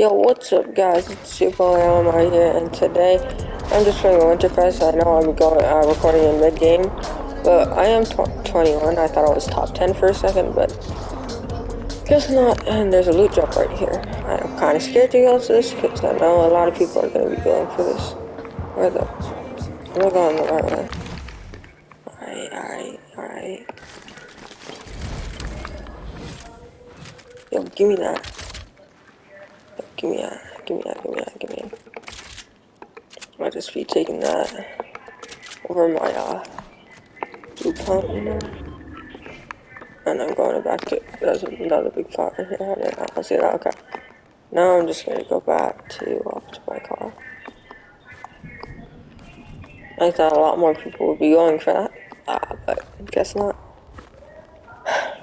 Yo, what's up guys? It's Super Lamb right here, and today I'm just playing Winterfest. I know I'm going uh, recording in mid game, but I am 21. I thought I was top 10 for a second, but guess not. And there's a loot drop right here. I'm kind of scared to go to this because I know a lot of people are going to be going for this. Where the? We're going the right way. Alright, alright, alright. Yo, give me that. Give me that, give me that, give me that, give me that. Might just be taking that over my uh, blue pump, you know. And I'm going back to, there's another big fire here. I see that, okay. Now I'm just gonna go back to, uh, to my car. I thought a lot more people would be going for that, uh, but guess not.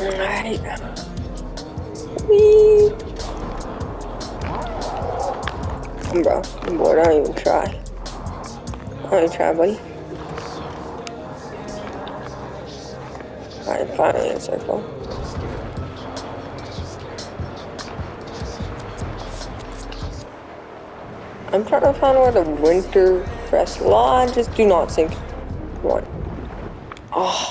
Alright. Whee! Bro, boy, don't even try. I Don't even try, buddy. Alright, finally in circle. I'm trying to find where the winter press lodge Just Do not sink. One. Oh,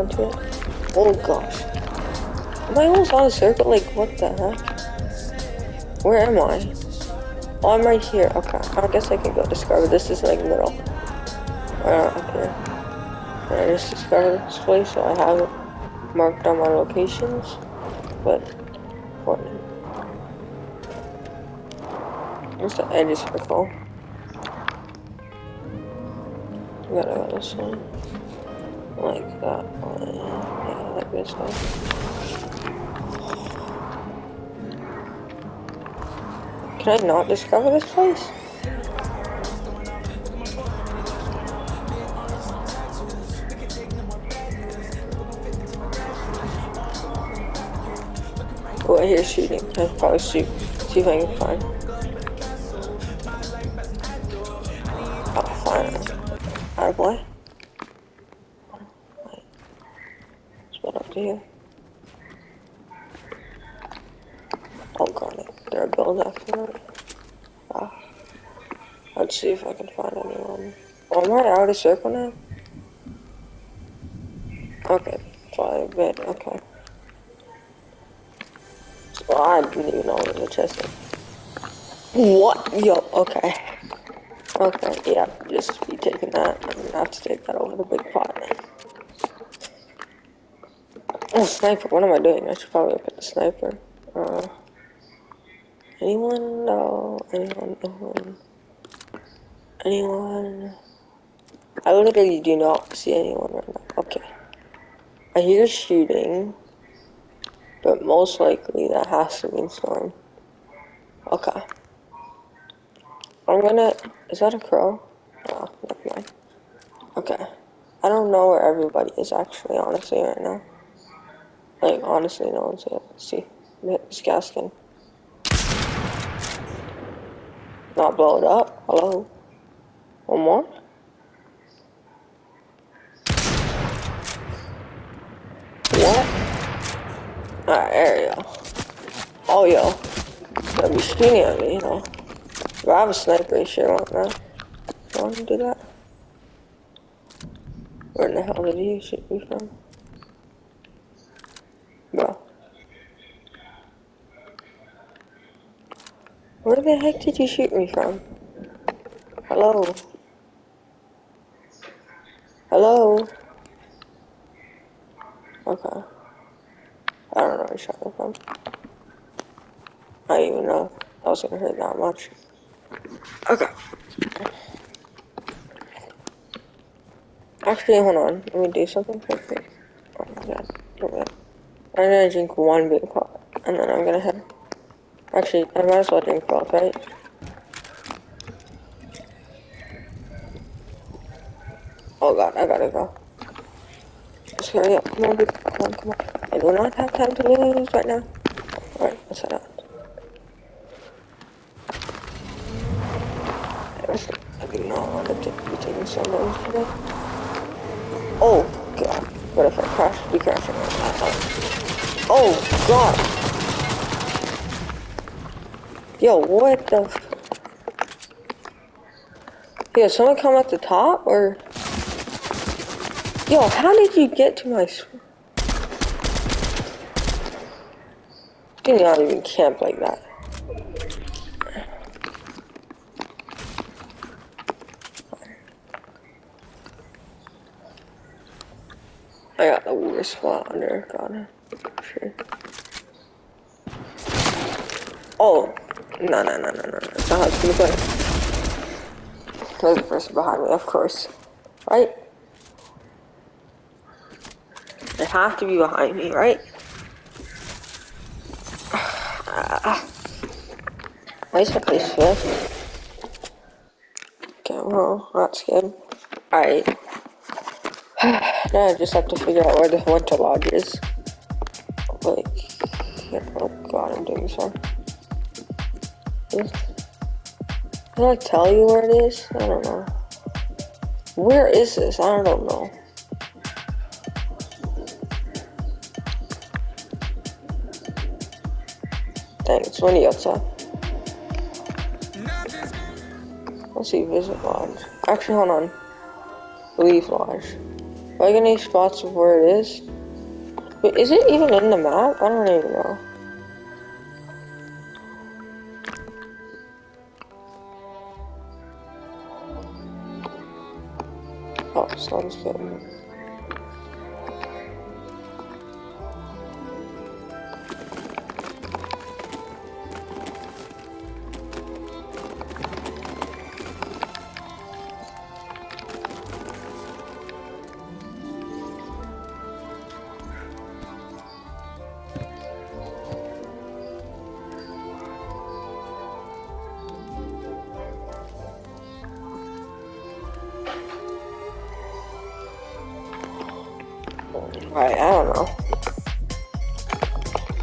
into it. Oh gosh. Am I almost on a circle? Like, what the heck? Where am I? Oh, I'm right here. Okay. I guess I can go discover. This is like middle. Uh, okay. I just discovered this place, so I have it marked on my locations, but what? What's the edge circle? Gotta go this way. Like that one. This way. Can I not discover this place? Oh, I hear shooting. I probably shoot. See if I can find. What? Yo, okay. Okay, yeah, just be taking that. I'm gonna have to take that over the big pot. Oh, sniper, what am I doing? I should probably at the sniper. Uh, anyone? No. Anyone? Anyone? Anyone? I literally do not see anyone right now. Okay. I hear shooting. But most likely that has to be Storm. Okay. I'm gonna... Is that a crow? Oh, never mind. Okay. I don't know where everybody is actually, honestly, right now. Like, honestly, no one's here. Let's see. This gas can. Not blow it up. Hello? One more? What? Alright, there you go. Oh, yo. Gotta be skinny on me, you know. But I have a sniper shit on now. I want to do that. Where in the hell did he shoot me from? Bro. Where the heck did you shoot me from? Hello? Hello? Okay. I don't know where shot it from. I don't even know I was gonna hurt that much. Okay. Actually, hold on. Let me do something quickly. Oh my. I'm gonna drink one big pot, and then I'm gonna head. Actually, I might as well drink both, right? Oh god, I gotta go. Let's hurry up. Come on, come on, come on. I do not have time to lose right now. Alright, let's head out. I do not want to be taking damage today. Oh god. What if I crash? Be crashing right now. Oh god. Yo, what the? Yo, someone come at the top or? Yo, how did you get to my? Do not even camp like that. I got the spot under God. Sure. Oh, no, no, no, no, no. That's not how it's gonna play. There's a person behind me, of course. Right? They have to be behind me, right? Why is my place fifth? Okay, well, that's good. Alright. now I just have to figure out where the winter lodge is. Like, oh god, I'm doing this wrong. Did I tell you where it is? I don't know. Where is this? I don't know. Dang, it's windy outside. Let's see, visit lodge. Actually, hold on. Leave lodge. Get any spots of where it is? Wait, is it even in the map? I don't even know. Oh, sounds good. Alright, I don't know.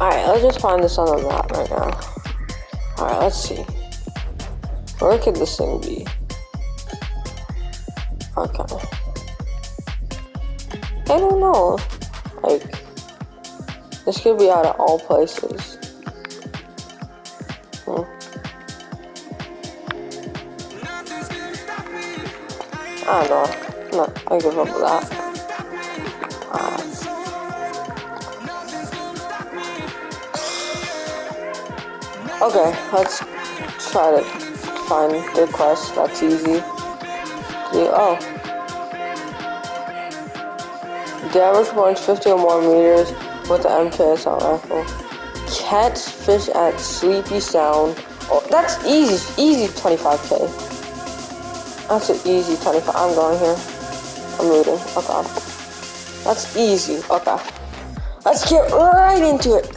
Alright, let's just find this on the map right now. Alright, let's see. Where could this thing be? Okay. I don't know. Like, this could be out of all places. Hmm. I don't know. No, I give up with that. Okay, let's try to find the quest. That's easy. Oh. Average points 50 or more meters with the MK assault rifle. Catch fish at Sleepy Sound. Oh, that's easy. Easy 25k. That's an easy 25. I'm going here. I'm looting. Okay. That's easy. Okay. Let's get right into it.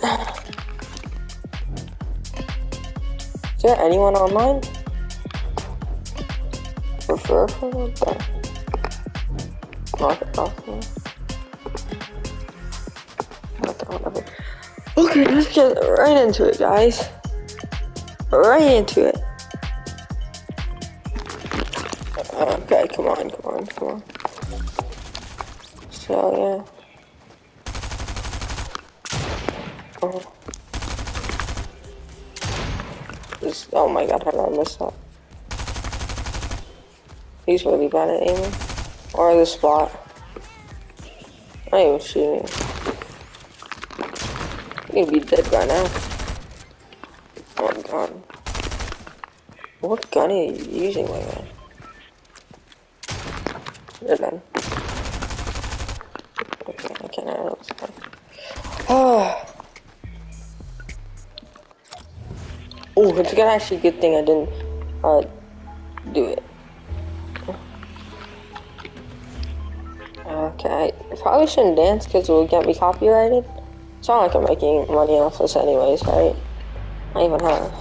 Is there anyone online? Market? Whatever. Okay, let's get right into it, guys. Right into it. Okay, come on, come on, come on. So, yeah. Oh. Oh my god, how did I miss that? He's really bad at aiming. Or the spot. I ain't even shooting. He'd be dead by now. Oh my god. What gun are you using like that? You're done. It's actually a good thing I didn't uh, do it. Okay, I probably shouldn't dance because it will get me copyrighted. It's not like I'm making money off this anyways, right? I even have.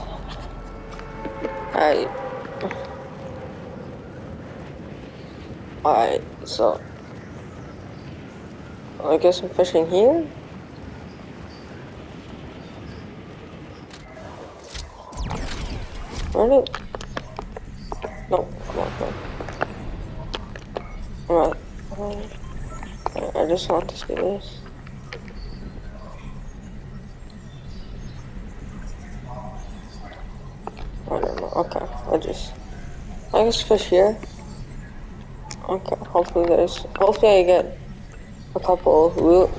Alright. Alright, So, I guess I'm fishing here. Run it. No, come on, come on. Alright. I just want to see this. I don't know. Okay, I just. I guess fish here. Okay, hopefully there's. Hopefully I get a couple of loot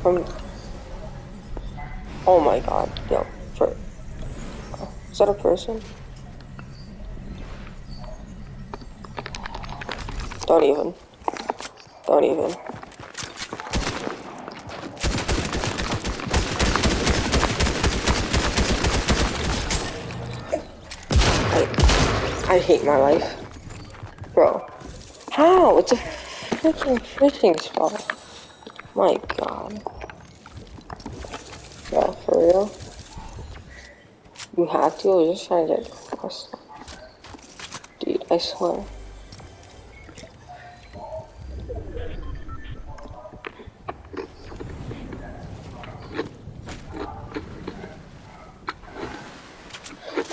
from. Oh my god, yo, for. Is that a person? Don't even. Don't even. I, I hate my life. Bro. How? It's a freaking fishing spot. My god. Yeah, for real? You have to? I was just trying to get across. Dude, I swear.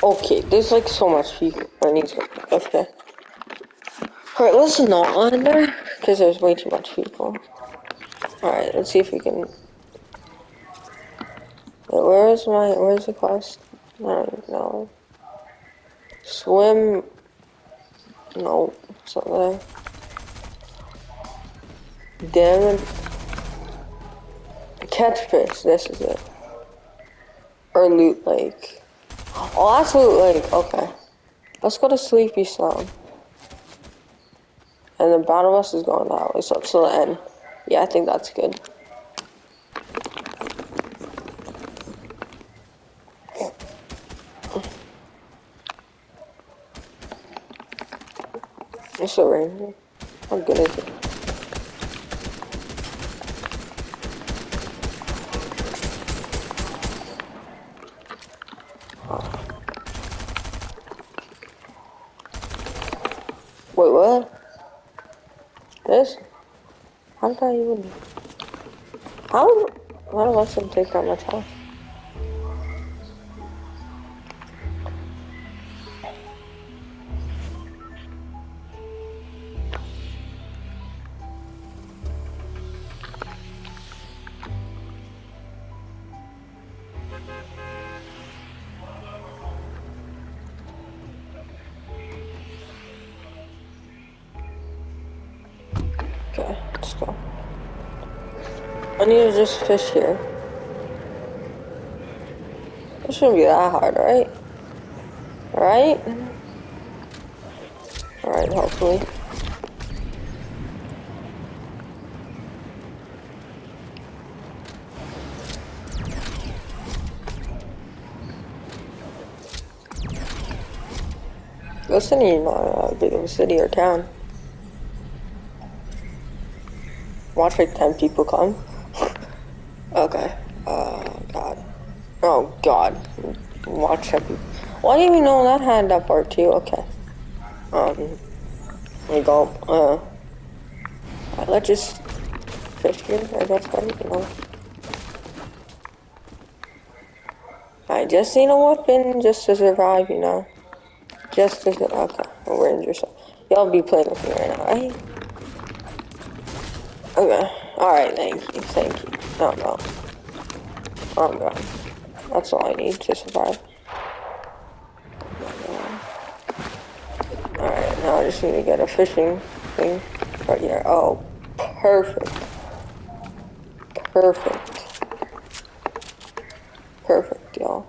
Okay, there's like so much people. I need to. Okay. Alright, let's not on there because there's way too much people. Alright, let's see if we can. Where is my. Where's the quest? I don't know. Swim. No, it's not there. Damn it. Catch fish, this is it. Or loot lake. Oh, that's Loot Lake. Okay. Let's go to Sleepy Sound. And the Battle Bus is going that way, so it's to the end. Yeah, I think that's good. It's a rain. How good is it? Wait, what? This? How did I even... How? Why do I let them take that much health? Just fish here. It shouldn't be that hard, right? Right? Alright, hopefully. This city not big of a city or town. Watch like 10 people come. okay. Oh, God. Oh, God. Watch 10 people. Well, I didn't even know that had that part too. Okay. Um, you go. Uh, let's just fish here, I guess, right? Know. I just need a weapon just to survive, you know. Just to, okay, we're in yourself. Y'all be playing with me right now, right? Okay. Alright, thank you, thank you. Oh no. Oh god. That's all I need to survive. Alright, now I just need to get a fishing thing right here. Oh, perfect. Perfect. Perfect, y'all.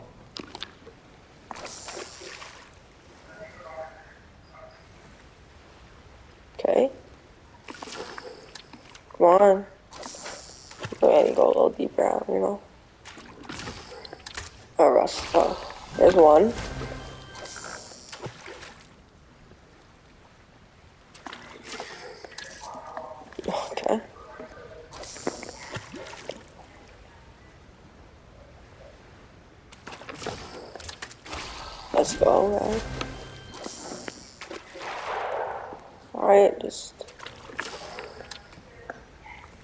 Okay. Come on. We need to go a little deeper out, you know. Oh, Russ. Oh, there's one. Okay. Let's go, guys. Alright, just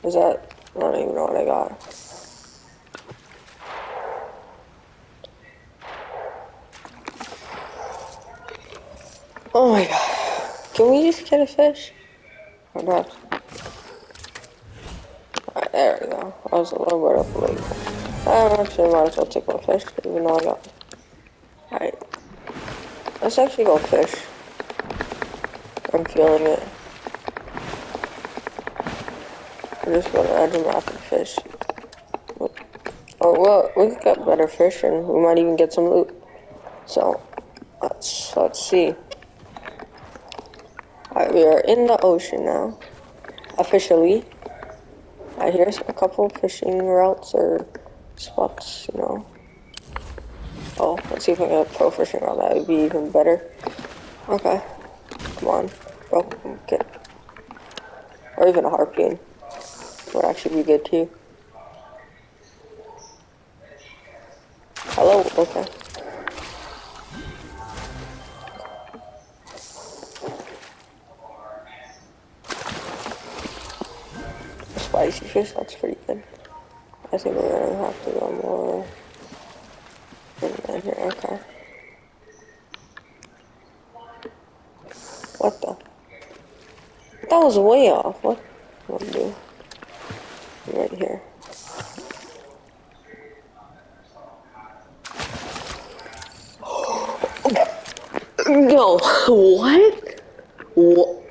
Is that? I don't even know what I got. Oh my god. Can we just get a fish? Oh or not? Alright, there we go. I was a little bit up late. I actually might as well take my fish, even though I got. Alright. Let's actually go fish. I'm feeling it. I'm just gonna add them rapid fish. Oh well, we've got better fish and we might even get some loot. So let's let's see. Alright, we are in the ocean now. Officially. I hear a couple fishing routes or spots, you know. Oh, let's see if I can get a pro fishing route. That would be even better. Okay. Come on. Oh, Bro, okay. Or even a harpoon. Would actually be good too. Hello, okay. Spicy fish, that's pretty good. I think we're gonna have to go more in here, okay. What the? That was way off. What? What do? Right here. No, what? What?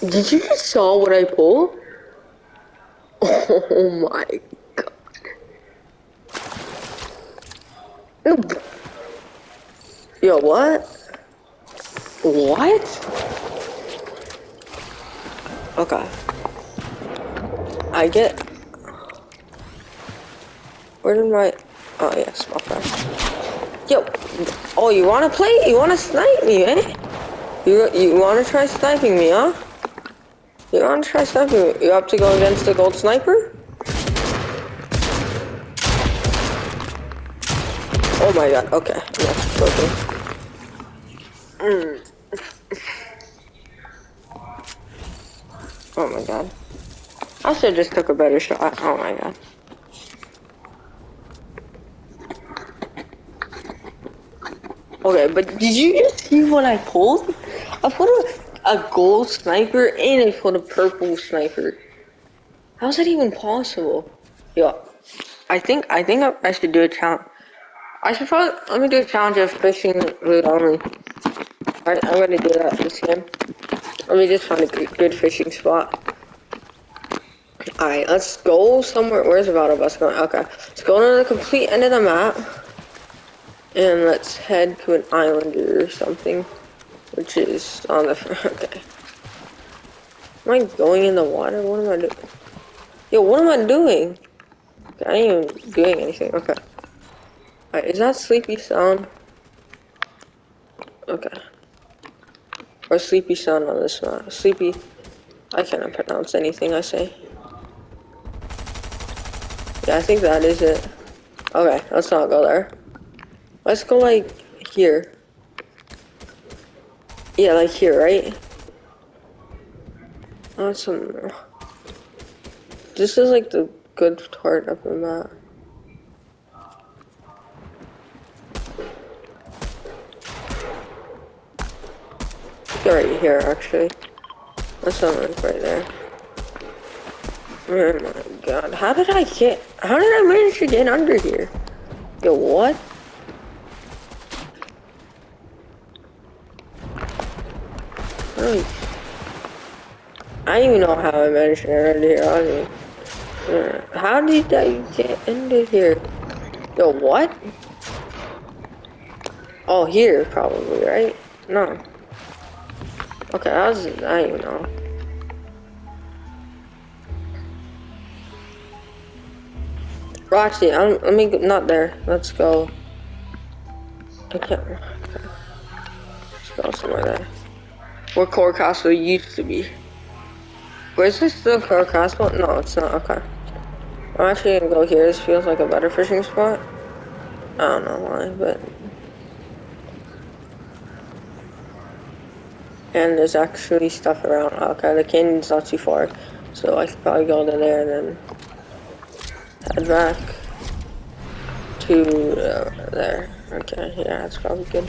Did you just saw what I pulled? Oh my god. Yo, what? What? Okay. I get... Where did my... Oh, yes, friend. Yo, oh, you wanna play? You wanna snipe me, eh? You, you wanna try sniping me, huh? You wanna try sniping? You have to go against the gold sniper? Oh my god, okay. Yeah, okay. Mm. oh my god. I should just took a better shot. Oh my god. Okay, but did you just see what I pulled? I put a, a gold sniper and I put a purple sniper. How's that even possible? Yeah, I think I think I, should do a challenge. I should probably let me do a challenge of fishing loot only. Alright, I'm gonna do that this game. Let me just find a good, good fishing spot. Alright, let's go somewhere. Where's the battle bus going? Okay. Let's go to the complete end of the map. And let's head to an island or something. Which is on the front. Okay. Am I going in the water? What am I doing? Yo, what am I doing? I ain't even doing anything. Okay. Alright, is that Sleepy Sound? Okay. Or Sleepy Sound on this map. Sleepy. I cannot pronounce anything I say. Yeah, I think that is it. Okay, let's not go there. Let's go like here. Yeah, like here, right? Awesome. This is like the good part of the map. right here, actually. That's not right there. Oh my god, how did I get, how did I manage to get under here? Yo, what? Oh, I don't even know how I managed to get under here, honestly. Uh, how did I get into here? Yo, what? Oh, here, probably, right? No. Okay, I was, I don't even know. Roxy, I'm, let me, not there. Let's go. I can't, okay. Let's go somewhere there. Where Coral Castle used to be. Where's this still Coral Castle? No, it's not, okay. I'm actually gonna go here. This feels like a better fishing spot. I don't know why, but and there's actually stuff around. Okay, the canyon's not too far. So I could probably go to there and then head back to uh, there. Okay, yeah, that's probably good.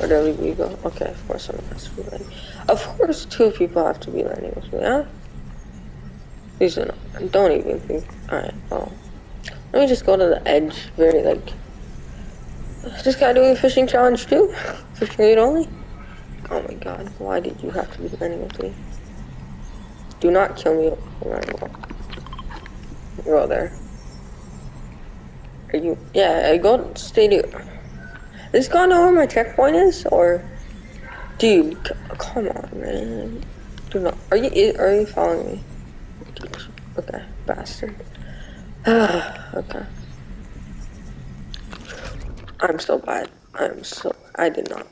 Did we go? Okay, of course someone has to be landing. Of course two people have to be landing with me, huh? Are not, don't even think. Alright, well. Let me just go to the edge, very like. Is this guy doing a fishing challenge too? Fishing aid only? Oh my god, why did you have to be landing with me? Do not kill me. Go there. Are you? Yeah, I go stay there. Does God know where my checkpoint is, or? Dude, come on, man. Do not. Are you? Are you following me? Okay, bastard. okay. I'm so bad. I'm so. I did not.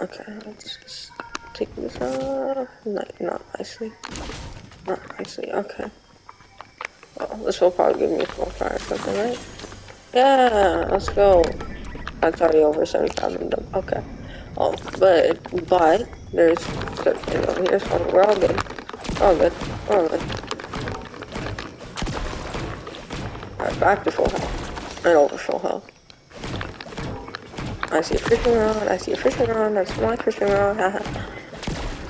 Okay, let's just take this off. Not, not nicely. Not nicely. Okay. Well, this will probably give me a full fire something, right? Yeah, let's go. That's already over 75. Okay. Oh, but, but, there's, here's one. We're all good. All good. All good. Alright, back to full health. And over full health. I see a fishing rod. I see a fishing rod. That's my fishing rod.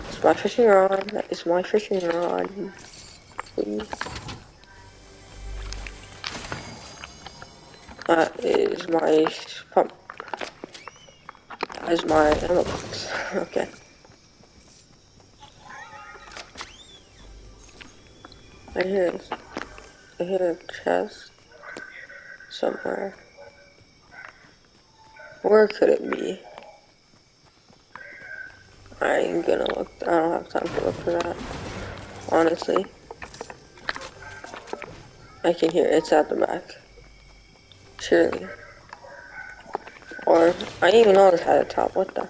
It's my fishing rod. That is my fishing rod. Please. That is my pump. That is my ammo box. okay. I hear, I hear a chest somewhere. Where could it be? I ain't gonna look. I don't have time to look for that. Honestly. I can hear it. it's at the back. Surely. Or, I didn't even know had a top. What the?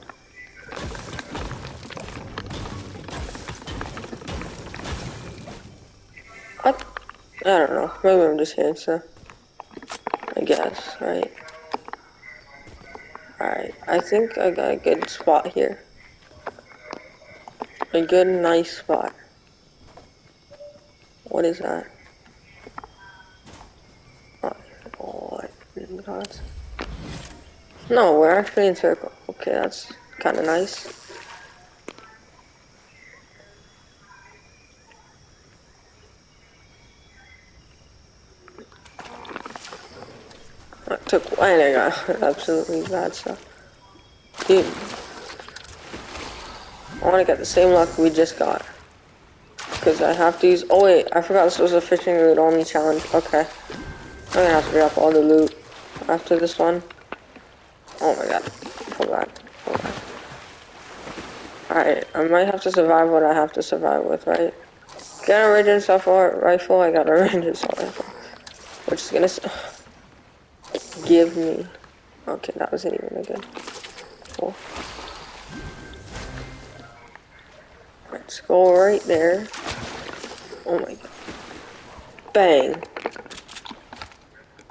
What? I don't know. Maybe I'm just stuff. I guess, right? Alright, I think I got a good spot here. A good, nice spot. What is that? No, we're actually in circle. Okay, that's kind of nice. That took and I got absolutely bad stuff. Dude. I want to get the same luck we just got. Because I have to use... Oh wait, I forgot this was a fishing route only challenge. Okay. I'm gonna have to drop all the loot after this one. Oh my god. Hold on. Hold on. Alright, I might have to survive what I have to survive with, right? Get a ranger assault rifle, I got a ranger assault rifle. Which is gonna give me. Okay, that wasn't even a good. Cool. Let's go right there. Oh my god. Bang.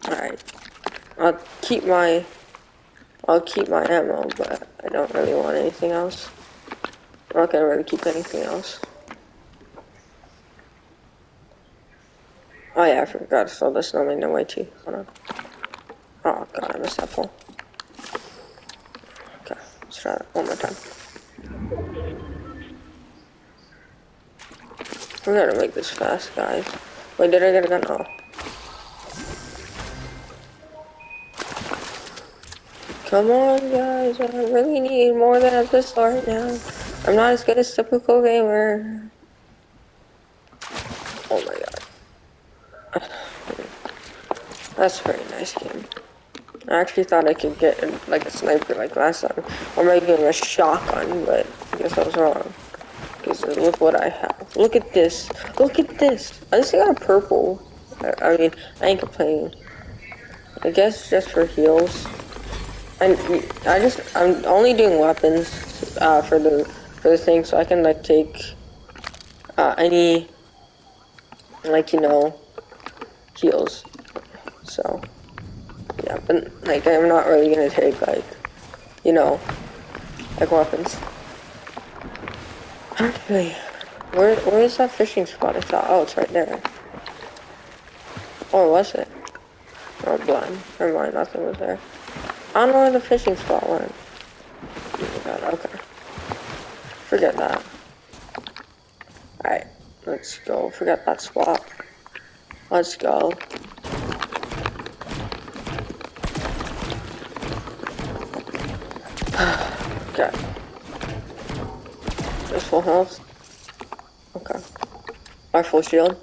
Alright. I'll keep my I'll keep my ammo, but I don't really want anything else. I'm not gonna really keep anything else. Oh yeah, I forgot to throw the snowman away too. Hold on. Oh god, I missed that pull. Okay, let's try that one more time. We gotta make this fast, guys. Wait, did I get a gun? Oh. Come on, guys. I really need more than a pistol right now. I'm not as good as typical gamer. Oh my god. That's a very nice game. I actually thought I could get like a sniper like last time. Or maybe a shotgun, but I guess I was wrong. Because look what I have. Look at this. Look at this. I just got a purple. I, I mean, I ain't complaining. I guess just for heals. I I just I'm only doing weapons uh, for the for the thing, so I can like take uh, any like you know heals. So yeah, but like I'm not really gonna take like you know like weapons. Actually, Where, where is that fishing spot? It's at, oh, it's right there. Or was it? Oh, blind. Never mind, nothing was there. I don't know where the fishing spot went. Oh God, okay. Forget that. Alright, let's go. Forget that spot. Let's go. okay. There's full health. Okay. My full shield.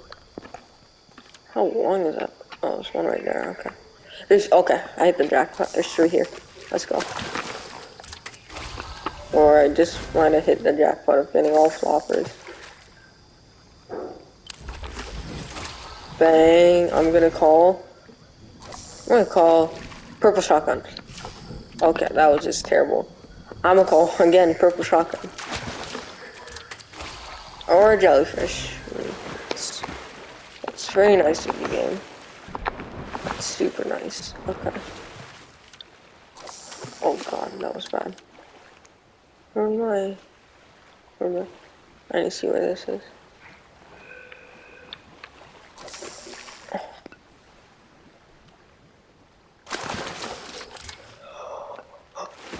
How long is that? Oh, there's one right there. Okay. There's okay. I hit the jackpot. There's three here. Let's go. Or I just might have hit the jackpot of getting all floppers. Bang. I'm gonna call. I'm gonna call purple shotgun. Okay, that was just terrible. I'm gonna call again purple shotgun. Or a jellyfish. Hmm. It's, it's very nice of. It's super nice. Okay. Oh god, that was bad. Where am I? Where am I? I need to see where this is.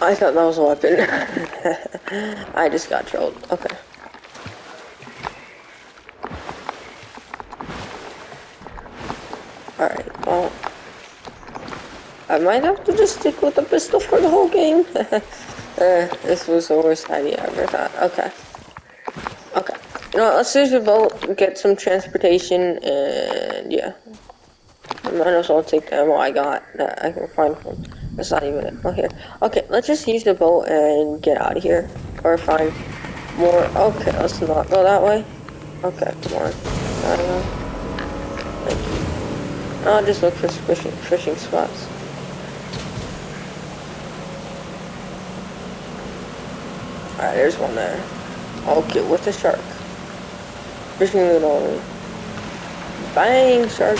I thought that was a weapon. I just got trolled. Okay. Alright, well. I might have to just stick with the pistol for the whole game. uh, this was the worst idea I ever thought. Okay. Okay. You know let's use the boat, get some transportation, and yeah. I might as well take the ammo I got that I can find from. That's not even it. Oh, here. Okay, let's just use the boat and get out of here. Or find more. Okay, let's not go that way. Okay, come on. You. I'll just look for fishing, fishing spots. Alright, there's one there. Okay, with the shark. Fishing it only. Bang, shark.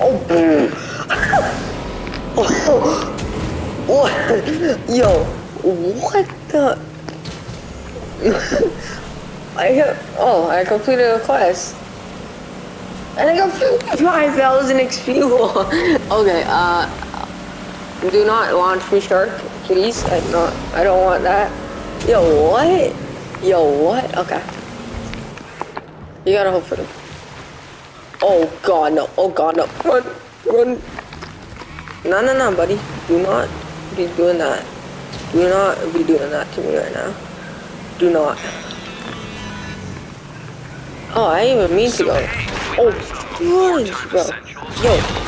Oh, boom. oh, what? Yo, what the? I have, oh, I completed a quest. And I got 5,000 XP. okay, uh, do not launch me, shark, please. I not, I don't want that. Yo, what? Yo, what? Okay. You gotta hope for them. Oh god, no. Oh god, no. Run, run. No, no, no, buddy. Do not be doing that. Do not be doing that to me right now. Do not. Oh, I didn't even mean to go. Oh, run, bro. Yo.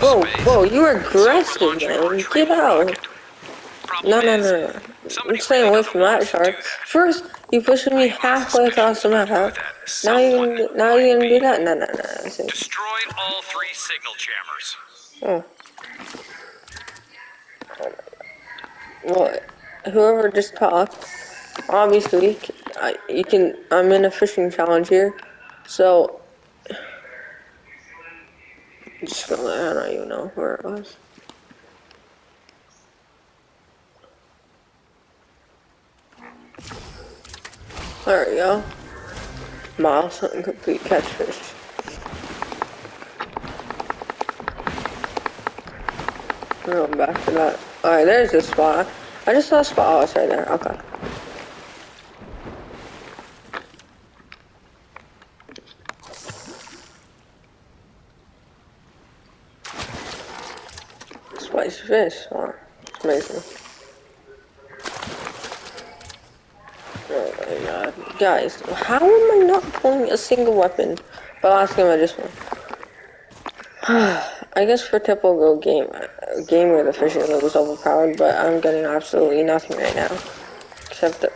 Bro, bro, you're aggressive, man. Get out. No, no, no, no. I'm staying away from that shark. First, you pushed me halfway across the map. Now you now you gonna do that? No, no, no. Destroyed all three signal jammers. Oh. Well, whoever just talked, obviously, I, you can. I'm in a fishing challenge here, so just gonna. I don't even know where it was. There we go. Milestone complete catchfish. We're going back to that. Alright, there's the spot. I just saw a spot. Oh, it's right there. Okay. Spicy fish. Oh, amazing. Oh my god. Guys, how am I not pulling a single weapon? But last game I just won. I guess for typical game, game where the fishing level was overpowered, but I'm getting absolutely nothing right now. Except that...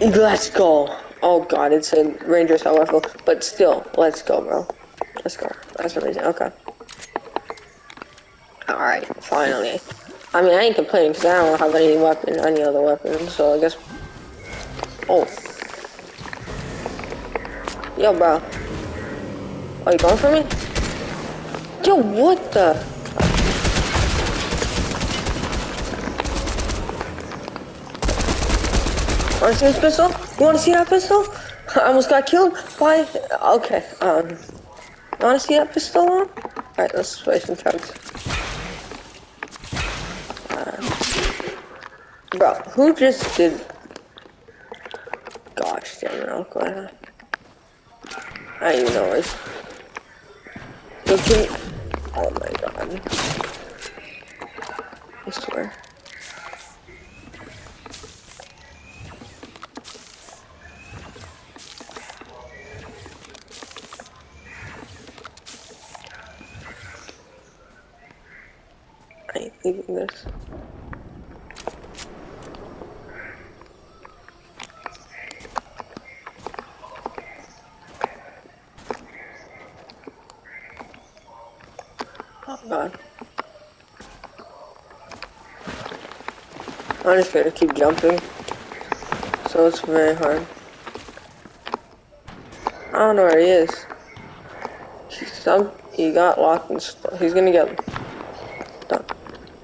Let's go! Oh god, it's a ranger assault rifle. But still, let's go, bro. Let's go. That's amazing. Okay. Alright, finally. I mean, I ain't complaining because I don't have any weapon, any other weapon, so I guess... Oh. Yo, bro. Are you going for me? Yo, what the? Wanna see this pistol? You wanna see that pistol? I almost got killed by. Okay. Um. You wanna see that pistol? Alright, let's play some chunks. Uh, bro, who just did? Gosh, damn it! Ahead. I know it. Look at Oh my god. I swear. I ain't leaving this. Oh god. I'm just gonna keep jumping. So it's very hard. I don't know where he is. Some he got locked and stuff. He's gonna get done.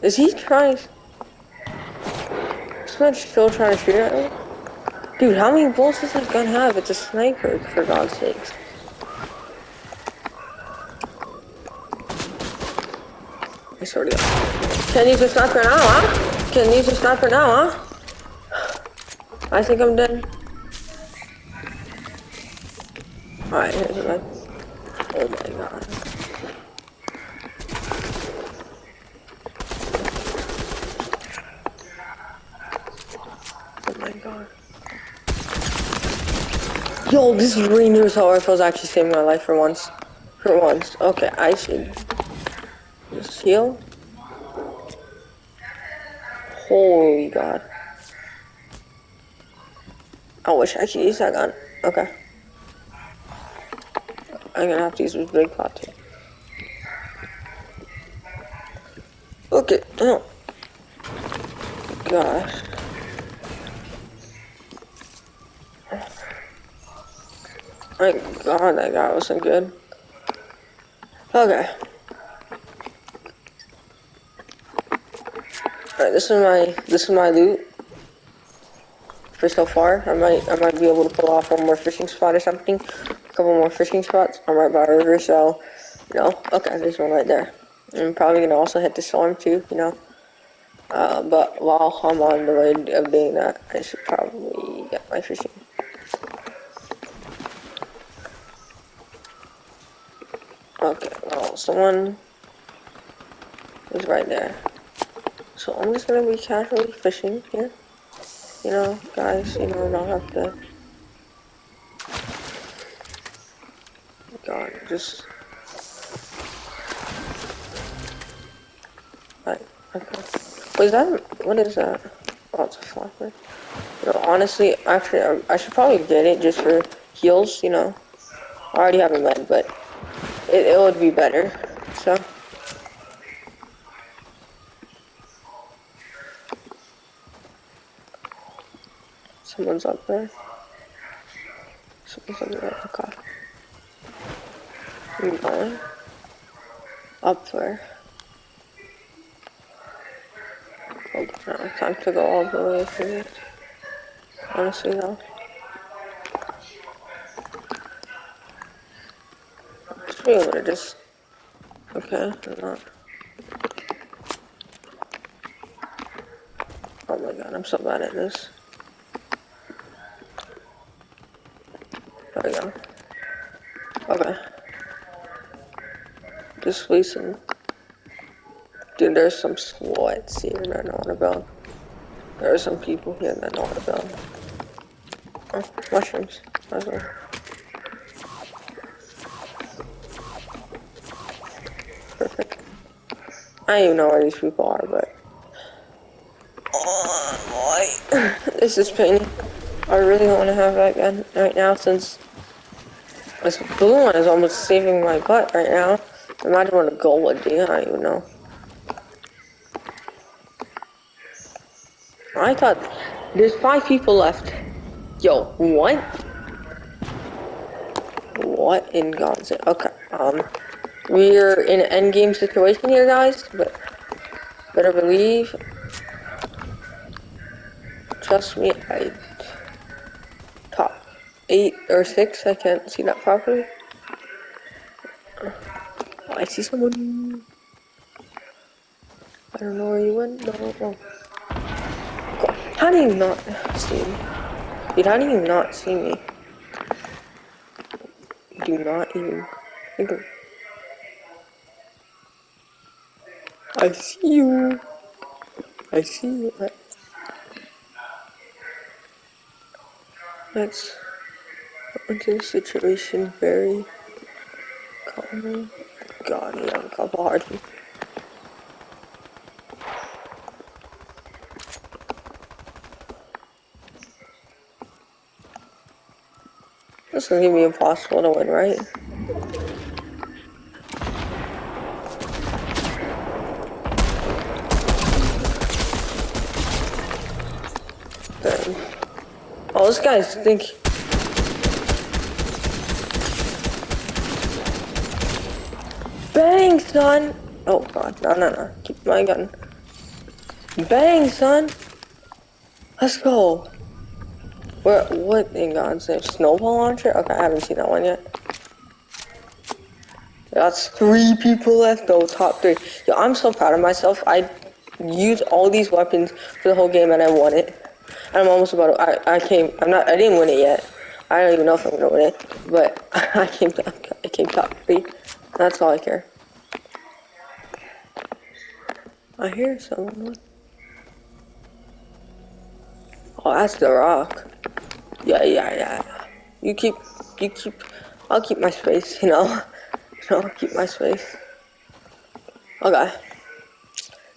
Is he trying This man's still trying to shoot at me? Dude, how many bullets does that gun have? It's a sniper, for God's sakes. I swear to God. Can you just sniper now, huh? Can you just sniper now, huh? I think I'm dead. Alright, here's the red. Oh my god. Oh my god. Yo, this new how rifles actually saving my life for once. For once. Okay, I should just heal. Holy god. I wish I could use that gun. Okay. I'm gonna have to use this big pot too. Okay, oh. Gosh. My god, that guy wasn't good. Okay. Alright, this is my this is my loot for so far. I might I might be able to pull off one more fishing spot or something. A couple more fishing spots. I'm right by a river, so you know. Okay, there's one right there. I'm probably gonna also hit the storm too, you know. Uh, but while I'm on the way of doing that, I should probably get my fishing. Okay, well, someone is right there. So I'm just gonna be casually fishing here. You know, guys, you know, not have to. God, just. Right, okay. Was that. What is that? Oh, it's a flopper. You know, honestly, actually, I, I should probably get it just for heals, you know. I already have a med, but it, it would be better, so. Someone's up there. Someone's up there. Okay. I'm. Up there. Oh, no, time to go all the way through it. Honestly, though. To just. Okay, not. Oh my god, I'm so bad at this. There we go. Okay. Just listen. Dude, there's some squats here that I know what build. There are some people here that know what build. Oh, mushrooms. That's all. Perfect. I don't even know where these people are, but. Oh boy. this is pain. I really don't want to have that gun right now since this blue one is almost saving my butt right now. Imagine what a goal would be, I don't even know. I thought there's five people left. Yo, what? What in God's name? Okay, um, we're in an end game situation here, guys, but better believe. Trust me, I eight or six. I can't see that properly. Oh, I see someone. I don't know where you went. No, no. How do you not see me? Dude, how do you not see me? Do not even I see you. I see you. Go into the situation very calmly. God, yeah, I'm couple hard. This is gonna be impossible to win, right? Dang. Oh, this guy's think. Bang, son! Oh god, no, no, no. Keep my gun. Bang, son! Let's go. Where, what in God's name? Snowball launcher? Okay, I haven't seen that one yet. That's three people left though, top three. Yo, I'm so proud of myself. I used all these weapons for the whole game and I won it. I'm almost about to, I, I came, I'm not, I didn't win it yet. I don't even know if I'm gonna win it, but I came, I came top three. That's all I care. I hear someone. Oh, that's the rock. Yeah, yeah, yeah. You keep, you keep, I'll keep my space, you know. You know, I'll keep my space. Okay.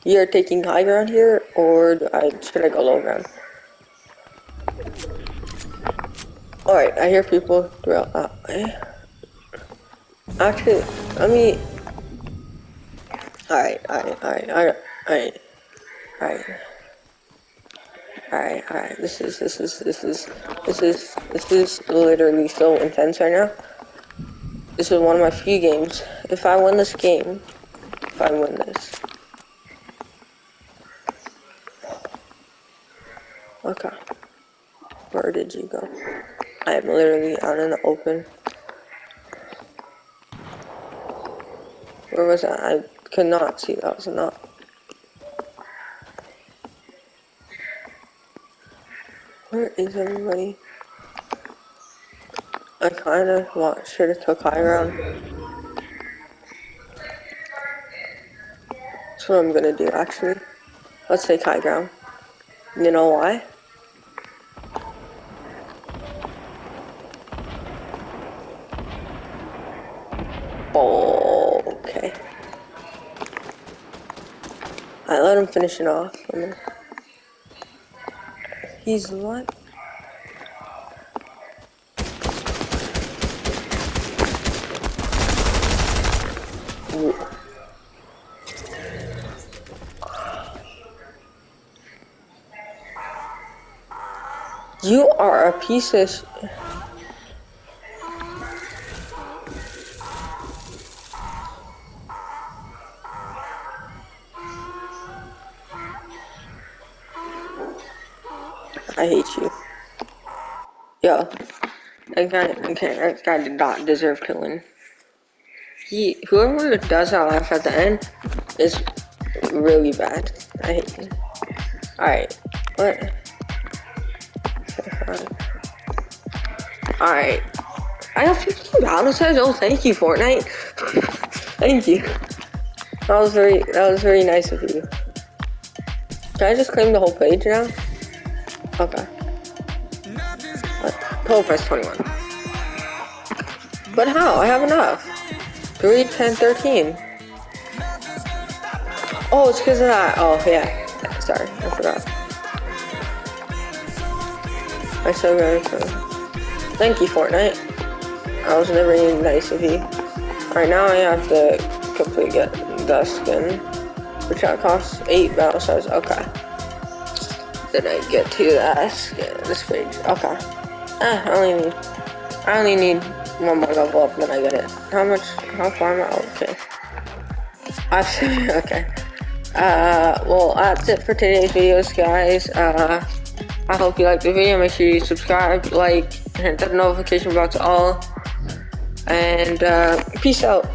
You're taking high ground here, or I, should I go low ground? Alright, I hear people throughout that way. Actually, let me... Alright, alright, alright, alright, alright. Alright. Alright, alright, this is, this is, this is, this is, this is literally so intense right now. This is one of my few games. If I win this game, if I win this. Okay. Where did you go? I am literally out in the open. Where was I? I could not see. That was not. Where is everybody? I kind of want should have took high ground. That's what I'm gonna do actually. Let's take high ground. You know why? Okay. I let him finish it off. He's what? You are a piece of. That okay, that guy did not deserve killing. He, whoever does that laugh at the end is really bad. I hate you. Alright, what? Alright. I have 15 battle stars, oh thank you, Fortnite. thank you. That was very that was very nice of you. Can I just claim the whole page now? Okay. Total price 21. But how? I have enough. 3, 10, 13. Oh, it's because of that. Oh, yeah. Sorry, I forgot. I so it. Thank you, Fortnite. I was never even nice of you. Alright, now I have to complete get the skin, which that costs 8 battle stars. Okay. Did I get to that skin, this page? Okay. Ah, I only need, I only need one more level up, then I get it. How much, how far am I? Okay. I, okay. Uh, well, that's it for today's videos, guys. Uh, I hope you liked the video. Make sure you subscribe, like, hit that notification to all. And uh, peace out.